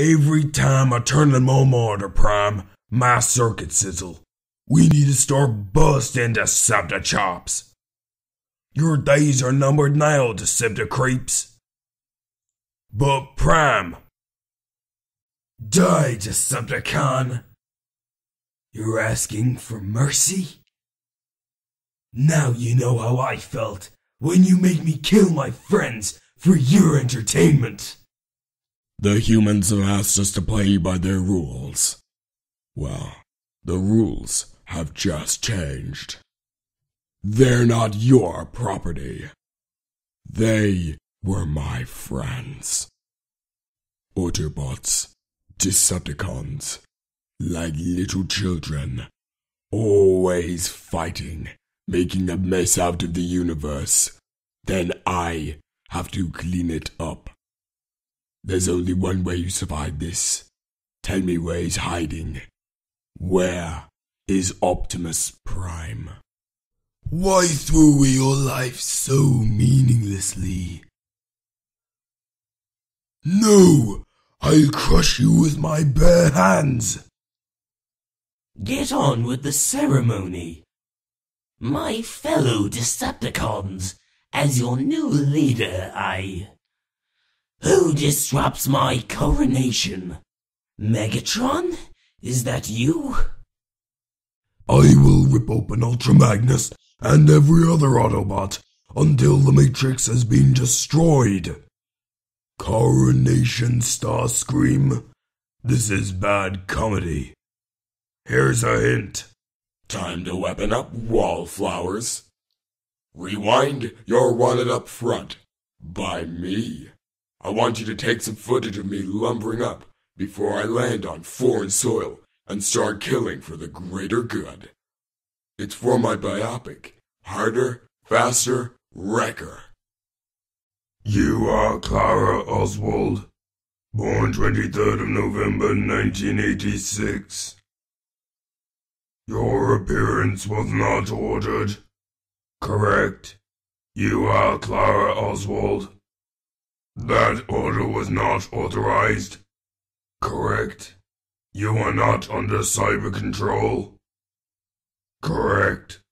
Every time I turn the motor prime, my circuit sizzle. We need to start busting Deceptor chops. Your days are numbered now, Decepti-creeps. But Prime. Die, Decepticon. You're asking for mercy? Now you know how I felt when you made me kill my friends for your entertainment. The humans have asked us to play by their rules. Well, the rules have just changed. They're not your property. They were my friends. Autobots, Decepticons, like little children, always fighting, making a mess out of the universe. Then I have to clean it up. There's only one way you survive this. Tell me where he's hiding. Where is Optimus Prime? Why threw away your life so meaninglessly? No! I'll crush you with my bare hands! Get on with the ceremony. My fellow Decepticons, as your new leader, I. Who disrupts my coronation? Megatron? Is that you? I will rip open Ultra Magnus and every other Autobot until the Matrix has been destroyed. Coronation Starscream. This is bad comedy. Here's a hint. Time to weapon up, wallflowers. Rewind, you're wanted up front. By me. I want you to take some footage of me lumbering up before I land on foreign soil and start killing for the greater good. It's for my biopic, Harder, Faster, Wrecker. You are Clara Oswald, born 23rd of November 1986. Your appearance was not ordered. Correct. You are Clara Oswald. That order was not authorized. Correct. You are not under cyber control. Correct.